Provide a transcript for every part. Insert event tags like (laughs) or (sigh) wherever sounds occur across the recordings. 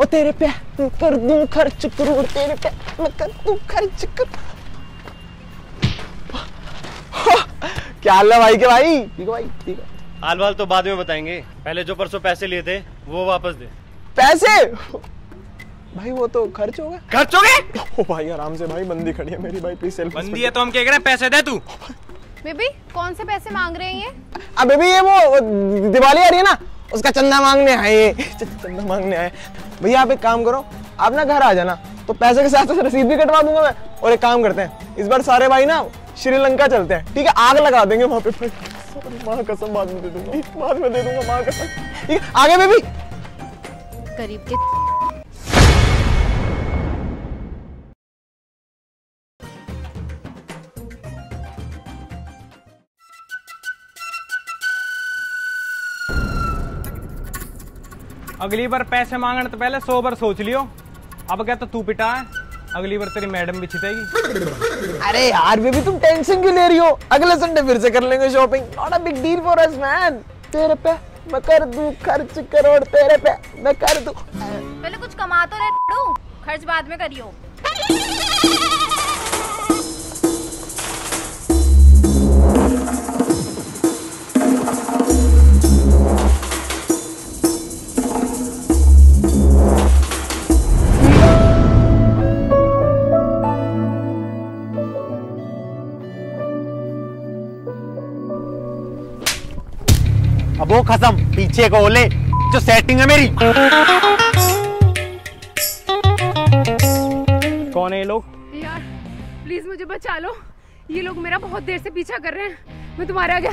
ओ तेरे पे मैं कर दूँ खर्च करोड़ तेरे पे मैं कर दूँ खर्च कर। क्या हाल है भाई के भाई? ठीक है भाई ठीक है। हाल वाल तो बाद में बताएँगे। पहले जो परसों पैसे लिए थे वो वापस दे। पैसे? भाई वो तो खर्च हो गए खर्च हो गए? ओ भाई आराम से भाई बंदी खड़ी है मेरी भाई प्लीज़ सेल्फ बंदी है तो हम क्या कह रहे हैं? पैसे दे तू। बेबी कौन से पैसे मांग रहे हैं ये? अब बेबी ये वो दिवाली आ रही है ना? उसका चंदा मांगने आए चंदा मांगने आए। भैया, आप एक काम करो, आप ना घर आ जाना तो पैसे के साथ साथ रसीद भी कटवा दूँगा मैं। और एक काम करते हैं, इस बार सारे भाई ना श्रीलंका चलते हैं, ठीक है? आग लगा देंगे वहाँ पे। माँ कसम बाद में दे दूँगा, बाद में दे दूँगा, माँ कसम। ठीक है, आगे बेबी। गरीब के अगली बार पैसे मांगने तो पहले सौ बार सोच लियो। अब क्या तो तू पिटा है? अगली बार तेरी मैडम भी छितेगी अरे यार बेबी तुम टेंशन क्यों ले रही हो? अगले संडे फिर से कर लेंगे shopping not a big deal for us man तेरे पे मैं कर दूँ खर्च करोड़ तेरे पे मैं कर दूँ। पहले कुछ कमा तो ले खर्च बाद में करियो। वो खत्म पीछे को ओले जो सेटिंग है मेरी। कौन है ये लोग? यार प्लीज़ मुझे बचा लो ये लोग मेरा बहुत देर से पीछा कर रहे हैं। मैं तुम्हारे आगे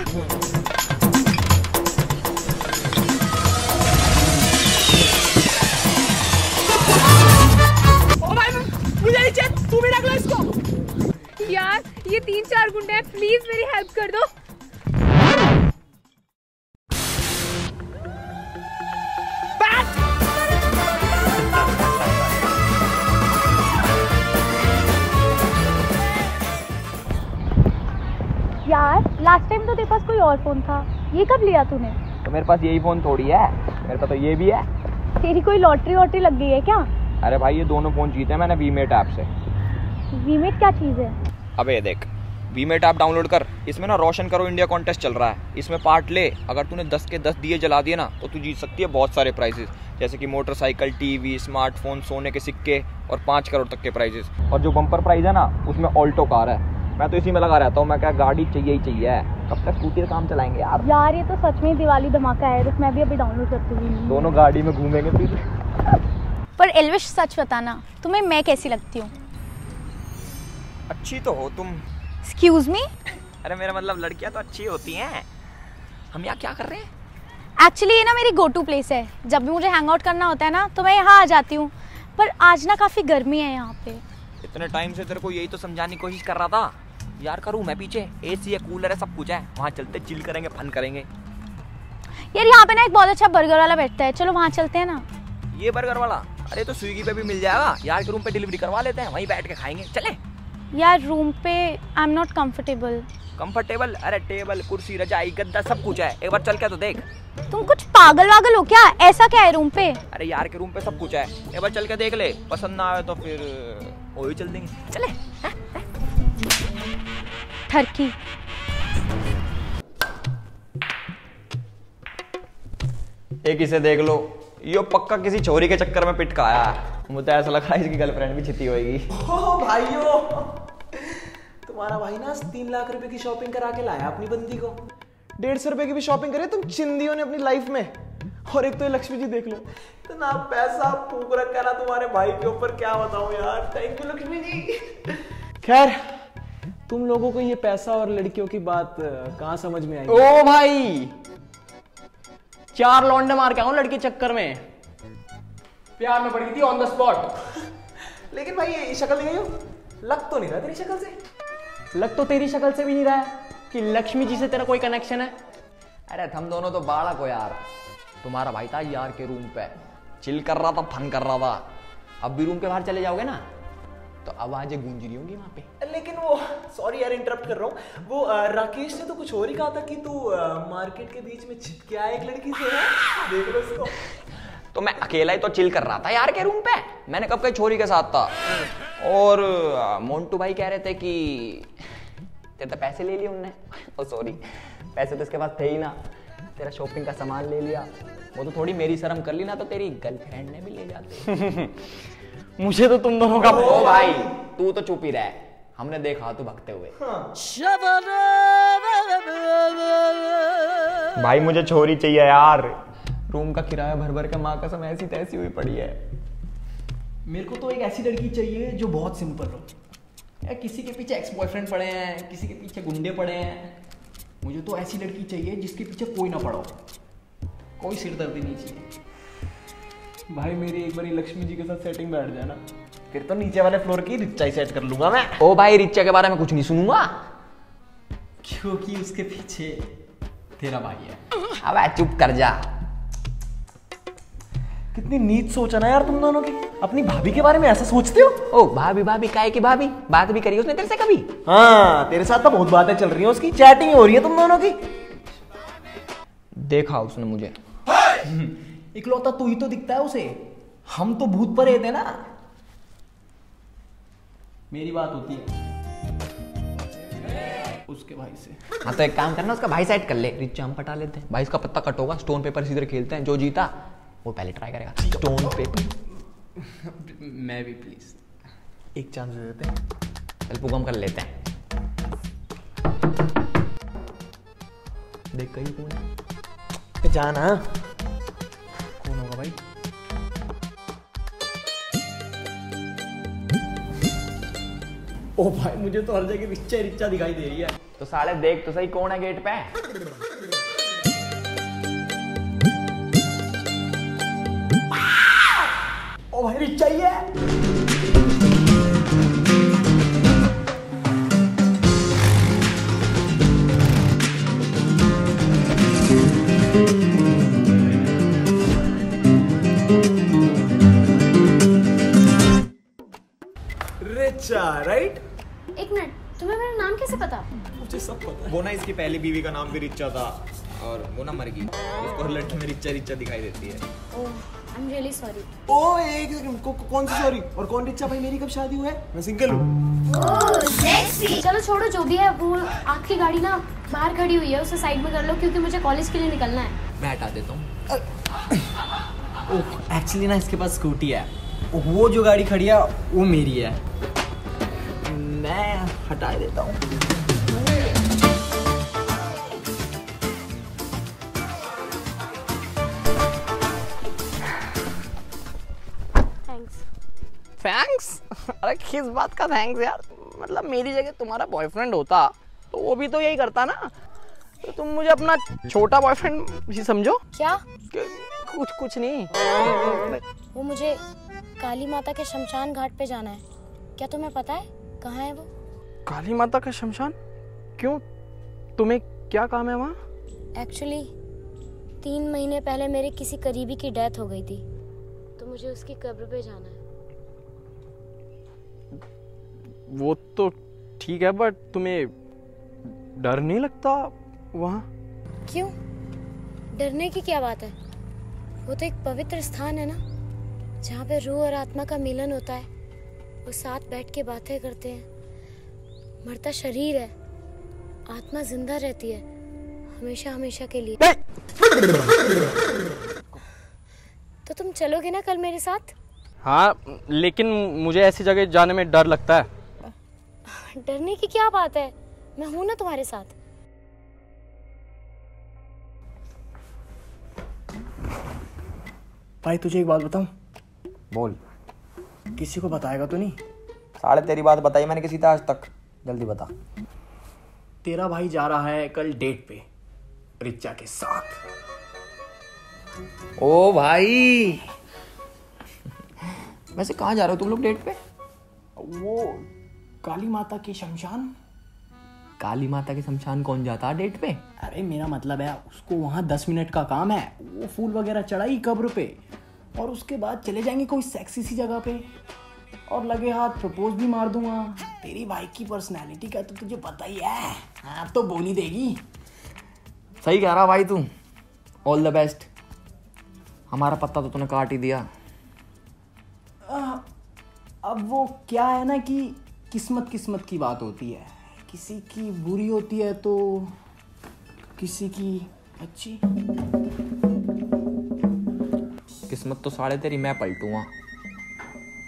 यार ये तीन चार गुंडे हैं। प्लीज़ मेरी हेल्प कर दो। तो तेरे पास कोई और फ़ोन था? ये कब लिया तूने? तो मेरे पास यही फ़ोन थोड़ी है। मेरे पास तो ये भी है। तेरी कोई लॉटरी वॉटरी लग गई है क्या? अरे भाई ये दोनों फ़ोन जीते हैं मैंने वीमेट ऐप से। वीमेट क्या चीज़ है? अबे देख वीमेट ऐप डाउनलोड कर। इसमें ना रोशन करो इंडिया कॉन्टेस्ट चल रहा है। इसमें पार्ट ले। अगर तूने 10 के 10 दिए जला दिए ना तो तू जीत सकती है बहुत सारे प्राइजेस जैसे कि मोटरसाइकिल टीवी स्मार्टफ़ोन सोने के सिक्के और पाँच करोड़ तक के प्राइजेस और जो बम्पर प्राइज है ना उसमें ऑल्टो कार है। मैं तो इसी में लगा रहता हूँ मैं क्या गाड़ी चाहिए ही चाहिए। कब तक स्कूटी का काम चलाएँगे यार? यार ये तो सच में दिवाली धमाका है रुक मैं भी अभी डाउनलोड करती हूँ। दोनों गाड़ी में घूमेंगे फिर। पर एलविश सच बताना तुम्हें मैं कैसी लगती हूँ? अच्छी तो हो तुम। एक्सक्यूज मी अरे मेरा मतलब लड़कियाँ तो अच्छी होती हैं। हम यहाँ क्या कर रहे हैं? एक्चुअली ये ना मेरी गो टू प्लेस है। जब भी मुझे हैंग आउट करना होता है ना तो मैं यहाँ आ जाती हूँ। पर आज ना काफ़ी गर्मी है यहाँ पे। इतने टाइम से तेरे को यही तो समझाने की कोशिश कर रहा था। यार करूँ मैं पीछे? एसी है कूलर है सब कुछ है। वहाँ चलते चिल करेंगे फन करेंगे। यार यहाँ पे ना एक बहुत अच्छा बर्गर वाला बैठता है। चलो वहाँ चलते हैं ना। ये बर्गर वाला? अरे तो स्विगी पे भी मिल जाएगा। यार के रूम पे डिलीवरी करवा लेते हैं वहीं बैठ के खाएँगे। चले। यार रूम पे I am not comfortable comfortable अरे टेबल कुर्सी रजाई गद्दा सब कुछ है। एक बार चल के तो देख। तुम कुछ पागल वागल हो क्या? ऐसा क्या है रूम पे? अरे यार के रूम पे सब कुछ है। एक बार चल के देख ले। पसंद ना आए तो फिर वही चल देंगे। चले। ठरकी एक इसे देख लो? यो पक्का किसी छोरी के चक्कर में पिटका आया है। मुझे ऐसा लगा इसकी गर्लफ्रेंड भी छिती होगी ओ भाइयों तुम्हारा भाई ना तीन लाख रुपए की शॉपिंग करा के लाया अपनी बंदी को। डेढ़ सौ रुपए की भी शॉपिंग करे तुम चिंदियों ने अपनी लाइफ में। और एक तो ये लक्ष्मी जी देख लो। इतना पैसा फूक रखा ना तुम्हारे भाई के ऊपर क्या बताऊँ यार? Thank you Lakshmi ji. खैर तुम लोगों को ये पैसा और लड़कियों की बात कहाँ समझ में आई? ओ भाई! चार लौंडे मार के आऊँ लड़के चक्कर में? प्यार में पड़ गई थी ऑन द स्पॉट लेकिन भाई ये शक्ल नहीं गई लग तो नहीं रहा तेरी शक्ल से। लग तो तेरी शक्ल से भी नहीं रहा है कि लक्ष्मी जी से तेरा कोई कनेक्शन है। अरे हम दोनों तो बालक हो यार। तुम्हारा भाई था यार के रूम पे। चिल कर रहा था फन कर रहा था। अब भी रूम के बाहर चले जाओगे ना? तो आवाज़ें गूंज रही होंगी वहाँ पे। लेकिन वो सॉरी यार इंटरप्ट कर रहा हूँ। वो अ, राकेश ने तो कुछ और ही कहा था कि तू मार्केट के बीच में छिप के आया एक लड़की से है? देख लो उसको। तो मैं अकेला ही तो चिल कर रहा था यार के रूम पे? मैंने कब कहीं छोरी के साथ था? और मोन्टू भाई कह रहे थे कि तेरे तो पैसे ले लिए उनने। (laughs) ओ सॉरी पैसे तो इसके पास थे ही ना। तेरा शॉपिंग का सामान ले लिया। वो तो थोड़ी मेरी शर्म कर ली ना तो तेरी गर्लफ्रेंड ने भी ले जाते। (laughs) मुझे तो तुम दोनों का ओ भाई तू तो चुप ही रह। हमने देखा तू भगते हुए। भाई मुझे छोरी चाहिए यार। रूम का किराया भर भर के माँ कसम ऐसी तैसी हुई पड़ी है। मेरे को तो एक ऐसी लड़की चाहिए जो बहुत सिंपल हो। यार किसी के पीछे एक्स बॉयफ्रेंड पड़े हैं किसी के पीछे गुंडे पड़े हैं। मुझे तो ऐसी लड़की चाहिए जिसके पीछे कोई ना पड़ा हो। कोई सिरदर्दी नहीं चाहिए। भाई मेरी एक बार लक्ष्मी जी के साथ सेटिंग बैठ जाए ना फिर तो नीचे वाले फ्लोर की रिच्चाई सेट कर लूँगा मैं। ओ भाई रिचा के बारे में कुछ नहीं सुनूँगा। क्योंकि उसके पीछे तेरा भाई है। अब चुप कर जा। कितनी नीच सोचा ना यार तुम दोनों की। अपनी भाभी के बारे में ऐसा सोचते हो? ओ भाभी भाभी काय की भाभी? बात भी करी उसने तेरे से कभी? हाँ तेरे साथ तो बहुत बातें चल रही हैं उसकी चैटिंग हो रही है तुम दोनों की। देखा उसने मुझे। (laughs) (laughs) इकलौता तू ही तो दिखता है उसे। हम तो भूत पर थे ना। मेरी बात होती है। उसके भाई से। हाँ तो एक काम करना उसका भाई साइड कर ले। रिचा हम पटा लेते हैं। भाई इसका पत्ता कट होगा। स्टोन पेपर सीधे खेलते हैं। जो जीता वो पहले ट्राई करेगा। स्टोन पेपर मैं भी प्लीज़ एक चांस दे देते हैं। चल पुगम कर लेते हैं। देख कहीं कौन है? जाना। ओ भाई मुझे तो हर जगह रिच्चा रिच्चा दिखाई दे रही है। तो साले देख तो सही कौन है गेट पे? ओ भाई रिच्चा ही है। मुझे सब पता वो ना इसकी पहली बीवी का नाम भी रिचा था और वो ना मर गई। उसको हर लड़की में रिचा रिचा दिखाई देती है। Oh I am really sorry ओ एक सेकंड को, को, कौन सी सॉरी और कौन रिचा भाई मेरी कब शादी हुआ है? मैं सिंगल हूँ। चलो छोड़ो जो भी है वो आपकी गाड़ी ना बाहर खड़ी हुई है उसे साइड में कर लो क्योंकि मुझे कॉलेज के लिए निकलना है। मैं हटा देता हूँ। एक्चुअली ना इसके पास स्कूटी है। वो जो गाड़ी खड़ी है वो मेरी है। मैं हटा देता हूँ। अरे किस बात का थैंक्स यार? मतलब मेरी जगह तुम्हारा बॉयफ्रेंड होता तो वो भी तो यही करता ना। तो तुम मुझे अपना छोटा बॉयफ्रेंड भी समझो। क्या? कुछ कुछ नहीं। वो मुझे काली माता के शमशान घाट पे जाना है। क्या तुम्हें पता है कहाँ है वो? काली माता का शमशान? क्यों? तुम्हें क्या काम है वहाँ? एक्चुअली तीन महीने पहले मेरे किसी करीबी की डेथ हो गई थी। तो मुझे उसकी कब्र पे जाना है। वो तो ठीक है बट तुम्हें डर नहीं लगता वहाँ? क्यों? डरने की क्या बात है? वो तो एक पवित्र स्थान है ना जहाँ पे रूह और आत्मा का मिलन होता है। वो साथ बैठ के बातें करते हैं। मरता शरीर है आत्मा ज़िंदा रहती है हमेशा हमेशा के लिए। तो तुम चलोगे ना कल मेरे साथ? हाँ लेकिन मुझे ऐसी जगह जाने में डर लगता है। डरने की क्या बात है? मैं हूँ ना तुम्हारे साथ। भाई तुझे एक बात बताऊँ? बोल। किसी को बताएगा तो नहीं? साढ़े तेरी बात बताई मैंने किसी आज तक। जल्दी बता। तेरा भाई जा रहा है कल डेट पे रिचा के साथ। ओ भाई! वैसे कहाँ जा रहे हो तुम लोग डेट पे? वो काली माता के शमशान? काली माता के शमशान कौन जाता है डेट पे? अरे मेरा मतलब है उसको वहाँ दस मिनट का काम है। वो फूल वगैरह चढ़ाई कब्र पे। और उसके बाद चले जाएँगे कोई सेक्सी सी जगह पे। और लगे हाथ प्रपोज भी मार दूँगा। तेरी भाई की पर्सनैलिटी का तो तुझे पता ही है। हाँ तो बोली देगी। सही कह रहा भाई तू। ऑल द बेस्ट हमारा पत्ता तो तूने काट ही दिया। आ, अब वो क्या है ना कि किस्मत किस्मत की बात होती है। किसी की बुरी होती है तो किसी की अच्छी। किस्मत तो साढ़े तेरी मैं पलटूँगा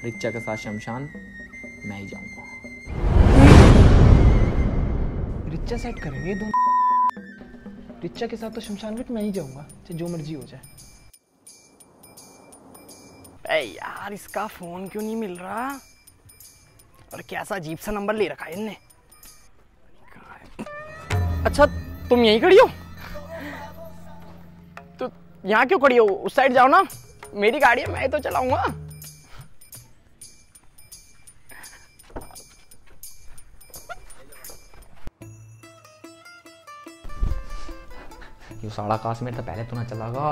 रिचा के साथ शमशान मैं ही जाऊँगा। रिचा सेट करेंगे दोनों। रिचा के साथ तो शमशान घाट मैं ही जाऊँगा चाहे जो मर्ज़ी हो जाए। यार इसका फ़ोन क्यों नहीं मिल रहा? और कैसा अजीब सा नंबर ले रखा है इनने? अच्छा तुम यहीं खड़ी हो? तो यहाँ क्यों खड़ी हो? उस साइड जाओ ना। मेरी गाड़ी है, मैं तो चलाऊँगा। ये साड़ा काश में तो पहले तो ना चलागा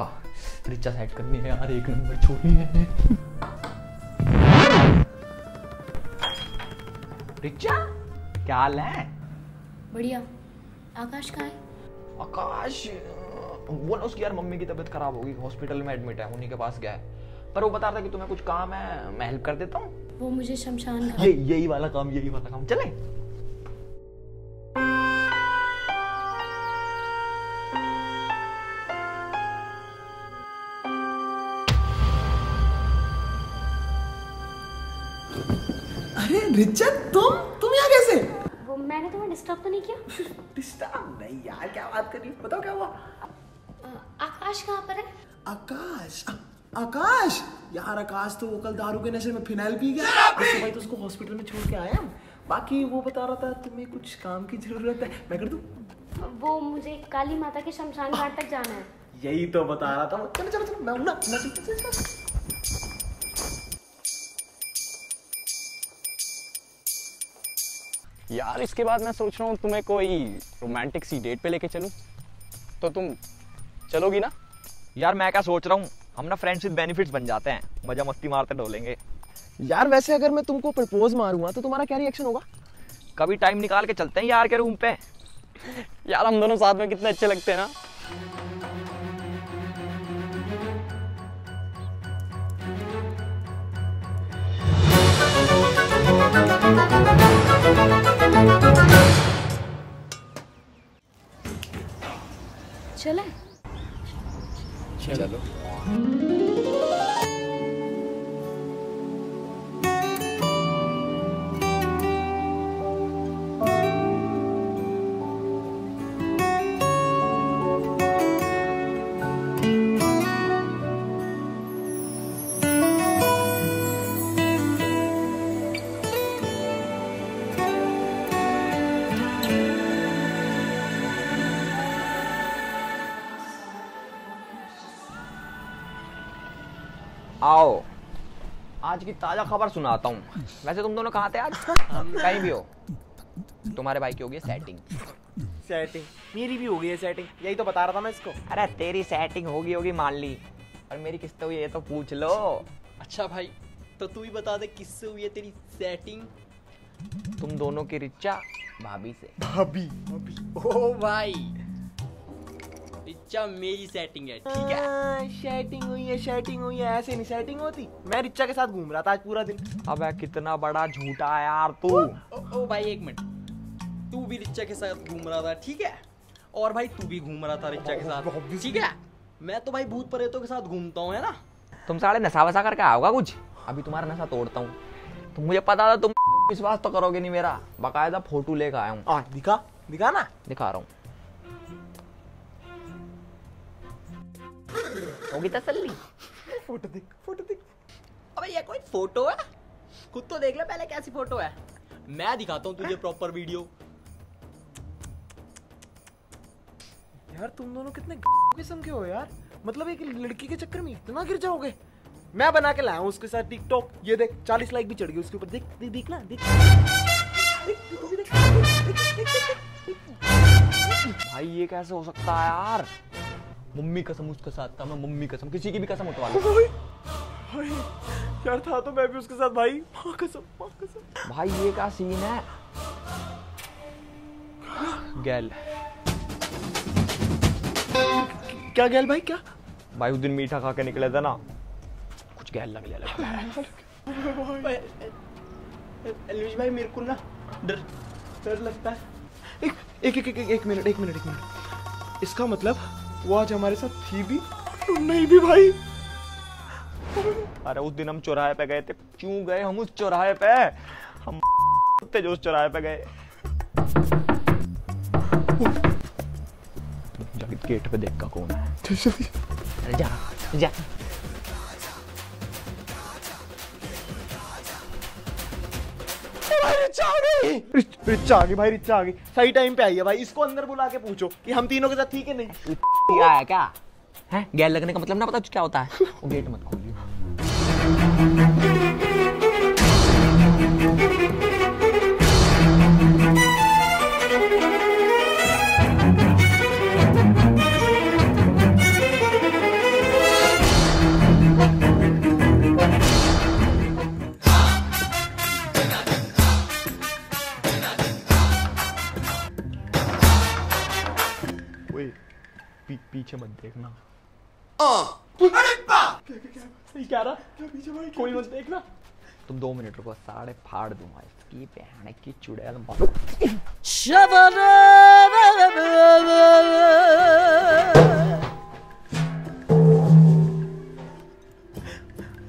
रिचा सेट करनी है यार, एक नंबर छोड़ी है। रिचा क्या हाल है? बढ़िया। आकाश कहाँ है? आकाश वो ना उसकी यार मम्मी की तबीयत खराब होगी हॉस्पिटल में एडमिट है उन्हीं के पास गया है। पर वो बता रहा कि तुम्हें कुछ काम है मैं हेल्प कर देता हूँ। वो मुझे शमशान ये यही वाला काम यही वाला काम। चले। अरे रिचा तुम तुम यहाँ कैसे वो मैंने तुम्हें डिस्टर्ब तो नहीं किया डिस्टर्ब नहीं यार क्या बात कर रही हो? बताओ क्या हुआ अ, आकाश कहाँ पर है? आकाश? आकाश? यार आकाश तो वो कल दारू के नशे में फिनाइल पी गया। आज सुबह तो उसको हॉस्पिटल में छोड़ के आया हम बाकी वो बता रहा था तुम्हें कुछ काम की ज़रूरत है। मैं कर दूँ? वो मुझे काली माता के शमशान घाट तक जाना है। यही तो बता रहा था। चलो चलो चलो मैं हूँ ना चल- चल- चल। यार इसके बाद मैं सोच रहा हूँ तुम्हें कोई रोमांटिक सी डेट पे लेके चलूँ। तो तुम चलोगी ना? यार मैं क्या सोच रहा हूँ? हम ना फ्रेंडशिप बेनिफिट्स बन जाते हैं। मज़ा मस्ती मारते डोलेंगे। यार वैसे अगर मैं तुमको प्रपोज मारूँगा तो तुम्हारा क्या रिएक्शन होगा? कभी टाइम निकाल के चलते हैं यार के रूम पे। यार हम दोनों साथ में कितने अच्छे लगते हैं ना। चले। 现在都 की ताज़ा खबर सुनाता हूँ। वैसे तुम दोनों कहाँ थे आज? कहीं भी हो। तुम्हारे भाई की होगी सेटिंग सेटिंग मेरी भी हो गई है सेटिंग यही तो बता रहा था मैं इसको। अरे तेरी सेटिंग होगी होगी मान ली। और मेरी किस्त हुई ये तो पूछ लो। अच्छा भाई तो तू ही बता दे किससे हुई है तेरी सेटिंग तुम दोनों की रिचा भाभी से। भाभी भाभी? ओ भाई। इच्छा मेरी सेटिंग है ठीक है? सेटिंग हुई है सेटिंग हुई है ऐसे नहीं सेटिंग होती। मैं रिचा के साथ घूम रहा था आज पूरा दिन। अबे कितना बड़ा झूठा है यार तू। ओ, ओ भाई एक मिनट। तू भी रिचा के साथ घूम रहा था ठीक है? और भाई तू भी घूम रहा था रिचा के साथ ठीक है? मैं तो भाई भूत प्रेतों के साथ घूमता हूँ है ना? तुम साले नशा वसा करके आओगा कुछ? अभी तुम्हारा नशा तोड़ता हूँ। तो मुझे पता था तुम (laughs) विश्वास तो करोगे नहीं मेरा। बकायदा फ़ोटो लेकर आया हूँ। दिखा दिखा ना दिखा रहा हूँ। होगी तसल्ली। फ़ोटो दिख फ़ोटो दिख। अबे ये कोई फ़ोटो है? खुद तो देख ले पहले कैसी फ़ोटो है। मैं दिखाता हूँ तुझे प्रॉपर वीडियो यार तुम दोनों कितने किस्म के हो यार। मतलब एक लड़की के चक्कर में इतना गिर जाओगे। मैं बना के लाया हूँ उसके साथ टिकटॉक ये देख चालीस लाइक भी चढ़ गई उसके ऊपर। देख देख देख ना देख। भाई ये कैसे हो सकता है यार? मम्मी कसम उसके साथ था मैं मम्मी कसम किसी की भी कसम उठवा लो। भाई, भाई, यार था तो मैं भी उसके साथ भाई। माँ कसम माँ कसम। भाई ये क्या सीन है? गैल। क्या गैल भाई क्या? भाई उस दिन मीठा खा के निकले थे ना कुछ गैर लगने लगा। एलविश भाई मेरे को ना डर डर लगता है। एक एक एक एक, एक मिनट एक मिनट एक मिनट। इसका मतलब वो आज हमारे साथ थी भी तो नहीं भी भाई। अरे उस दिन हम चौराहे पे गए थे। क्यों गए हम उस चौराहे पे? हम थे जो उस चौराहे पे गए। गेट पे देख का कौन है। अरे जा जा। रिचा आ गई रिचा आ गई भाई रिचा आ गई सही टाइम पे आई है भाई। इसको अंदर बुला के पूछो कि हम तीनों के साथ ठीक है नहीं? क्या है क्या? है? गैर लगने का मतलब ना पता क्या होता है। (laughs) गेट मत खोलियो ओए पी, पीछे मत देखना। सही कह रहा? क्या पीछे भाई? कोई मत देखना। तुम दो मिनट रुको साढ़े फाड़ दूँगा इसकी बहन की चुड़ैल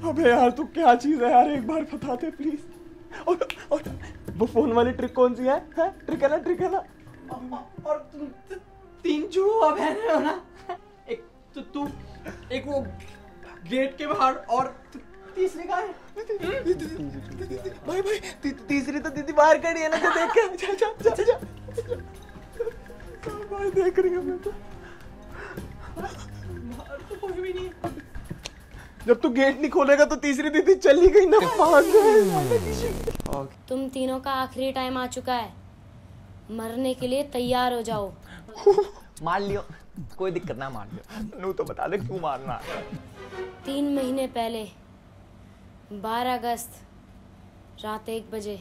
अबे यार तू क्या चीज़ है यार? एक बार बता दे प्लीज़ और और वो फ़ोन वाली ट्रिक कौन सी है, है? ट्रिक है ना ट्रिक है ना? और तुम तीन जुड़वा बहन हो ना? एक तो तू एक वो गेट के बाहर और तीसरी का है? भाई भाई ती, तीसरी तो दीदी बाहर खड़ी है ना तो देख के। (laughs) जा जा जा जा। भाई देख रही हूँ मैं तो। तो कोई भी नहीं जब तू गेट नहीं खोलेगा तो तीसरी दीदी चली गई ना भाग तुम तीनों का आखिरी टाइम आ चुका है। मरने के लिए तैयार हो जाओ। मार लियो कोई दिक्कत ना मार लियो। नू तो बता दे क्यों मारना? तीन महीने पहले 12 अगस्त रात एक बजे।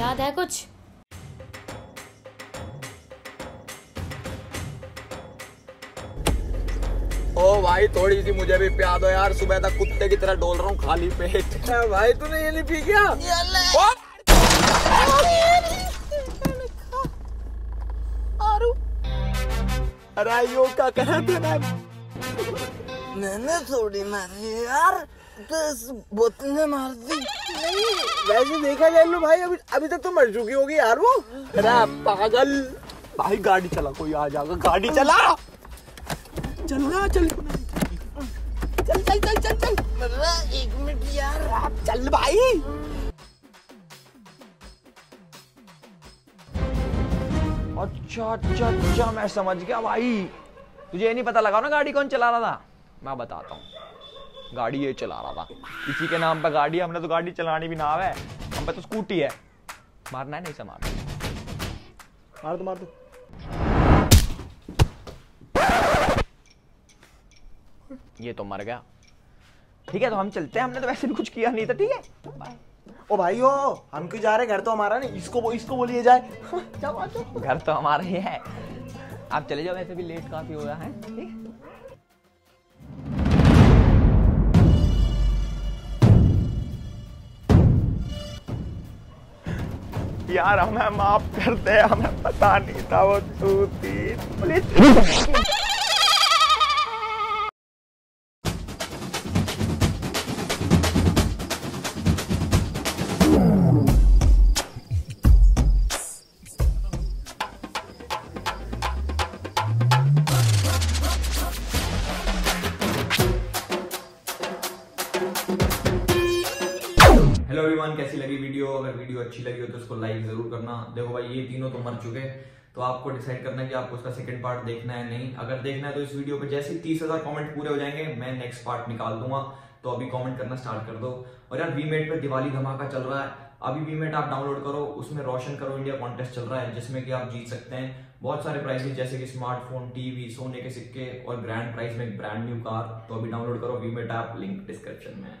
याद है कुछ? ओ भाई थोड़ी सी मुझे भी प्यार दो यार। सुबह तक कुत्ते की तरह डोल रहा हूँ खाली पेट। भाई तूने ये नहीं पी गया करा था मैंने थोड़ी मारी यार। दस बोतलें मार दी। वैसे देखा जाए लो भाई अभी अभी तक तो मर चुकी होगी यार वो। अरे पागल। भाई गाड़ी चला कोई आ जाएगा। गाड़ी चला। चलना चल। चल चल चल चल चल। एक मिनट यार। आप चल भाई। अच्छा अच्छा अच्छा मैं समझ गया भाई। तुझे ये नहीं पता लगा ना गाड़ी कौन चला रहा था? मैं बताता हूँ। गाड़ी ये चला रहा था। किसी के नाम पे गाड़ी हमने तो गाड़ी चलानी भी ना आवे। हम पे तो स्कूटी है। मारना है नहीं से मारना मार दो मार दो। ये तो मर गया। ठीक है तो हम चलते हैं। हमने तो वैसे भी कुछ किया नहीं था ठीक है? बाय ओ भाई ओ हम क्यों जा रहे घर तो हमारा नहीं। इसको वो इसको बोलिए जाए। जाओ (laughs) जाओ घर तो हमारा ही है। आप चले जाओ वैसे भी लेट काफ़ी हो रहा है ठीक? यार हमें माफ़ करते दे हमें पता नहीं था वो तू थी। (laughs) हेलो एवरीवन कैसी लगी वीडियो अगर वीडियो अच्छी लगी हो तो उसको लाइक ज़रूर करना। देखो भाई, ये तीनों तो मर चुके तो आपको डिसाइड करना है कि आपको उसका सेकंड पार्ट देखना है नहीं। अगर देखना है तो इस वीडियो पे जैसे तीस हज़ार कॉमेंट पूरे हो जाएँगे, मैं नेक्स्ट पार्ट निकाल दूँगा। तो अभी कमेंट करना स्टार्ट कर दो। और यार वीमेट पे दिवाली धमाका चल रहा है। अभी वीमेट आप डाउनलोड करो, उसमें रोशन करो इंडिया कॉन्टेस्ट चल रहा है, जिसमें कि आप जीत सकते हैं। बहुत सारे प्राइजेस जैसे कि स्मार्टफ़ोन टीवी सोने के सिक्के और ग्रैंड प्राइज में ब्रांड न्यू कार तो अभी डाउनलोड करो वीमेट ऐप लिंक डिस्क्रिप्शन में है।